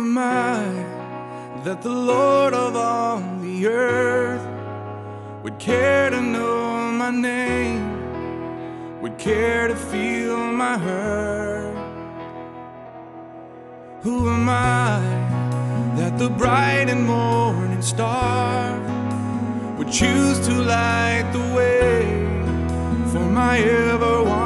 am I that the Lord of all the earth would care to know my name, would care to feel my hurt? Who am I that the bright and morning star would choose to light the way for my ever wandering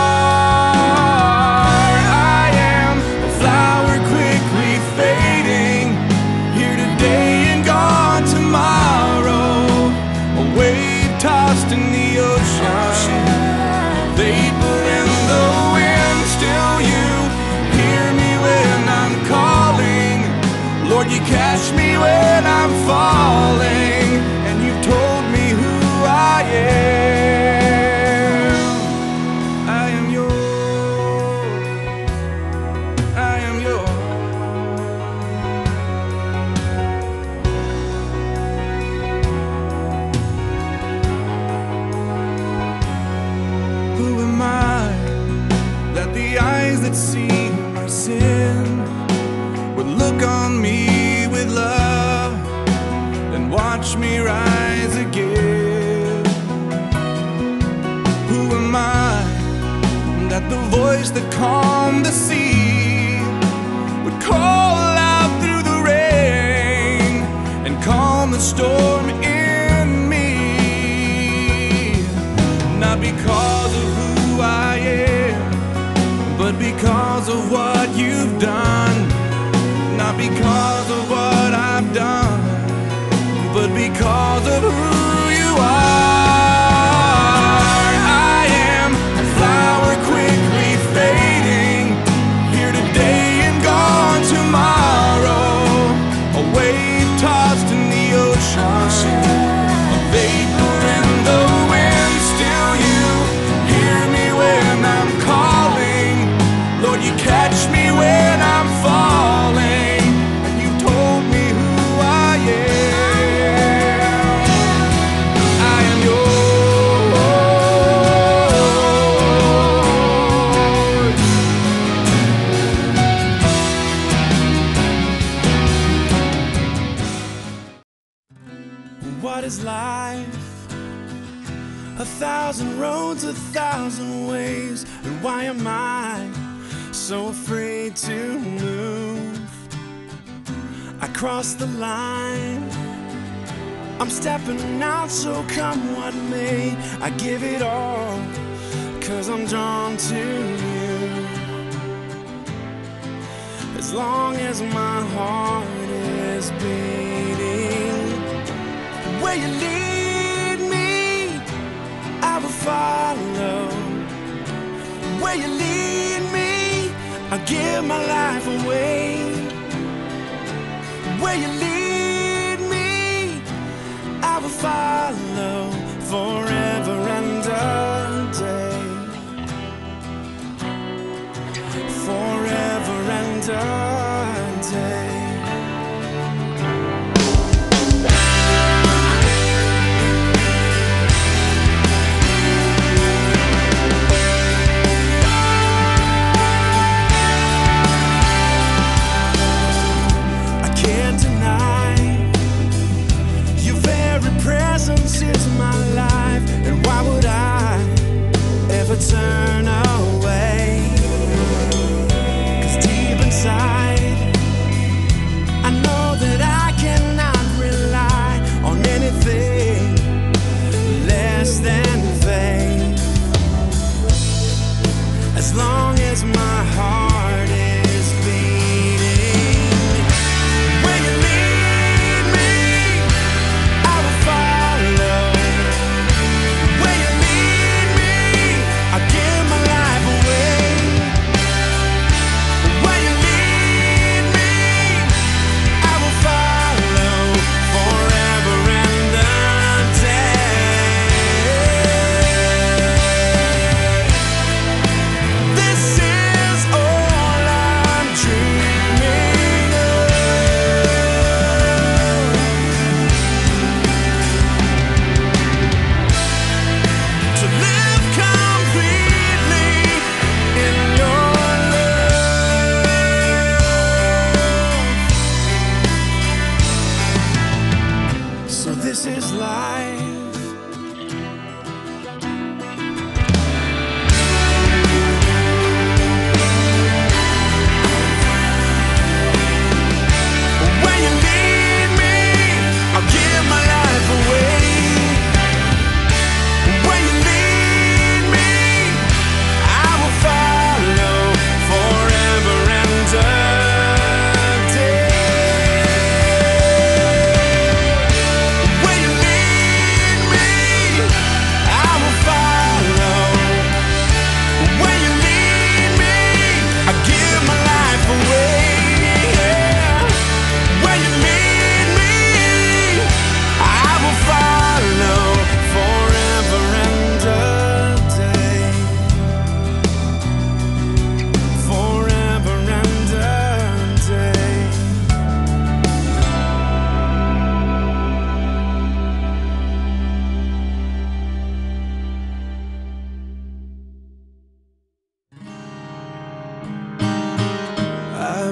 Watch me rise again? Who am I that the voice that calmed the sea would call out through the rain and calm the storm in me? Not because of who I am, but because of what because of who you are. I am a flower quickly fading, here today and gone tomorrow. A wave tossed in the ocean, a vapor in the wind. Still, you hear me when I'm calling. Lord, you catch me when What is life? A thousand roads, a thousand ways. And why am I so afraid to move? I cross the line. I'm stepping out, so come what may. I give it all, cause I'm drawn to you. As long as my heart is beating, where you lead me, I will follow. Where you lead me, I'll give my life away. Where you lead me, I will follow forever and a day. Forever and a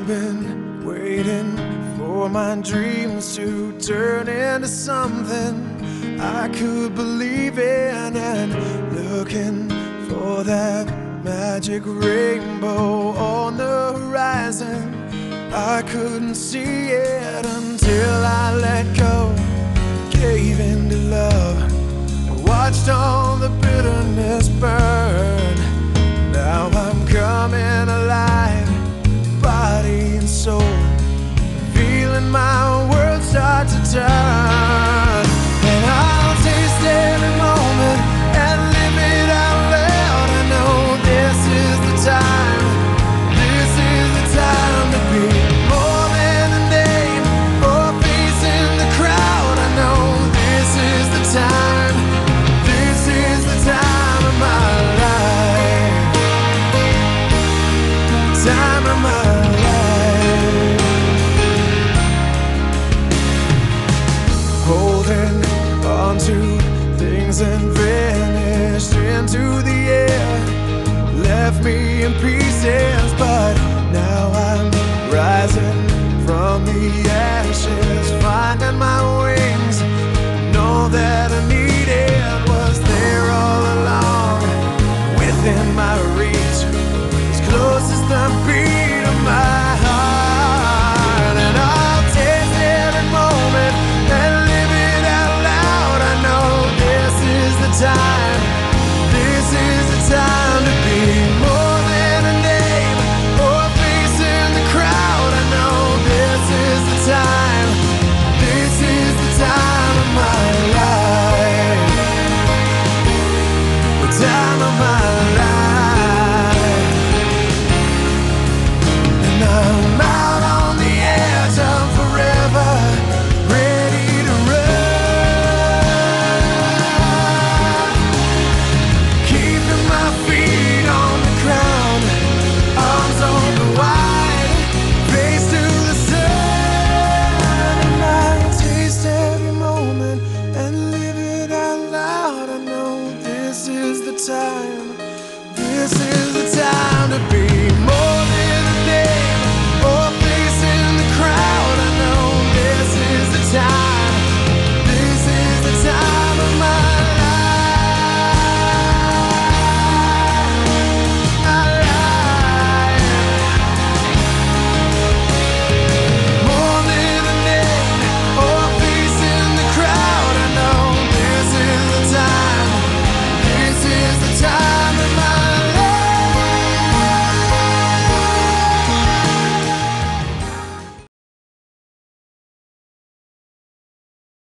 been waiting for my dreams to turn into something I could believe in and looking for that magic rainbow on the horizon. I couldn't see it until I let go, gave in to love, and watched all the bitterness burn. passion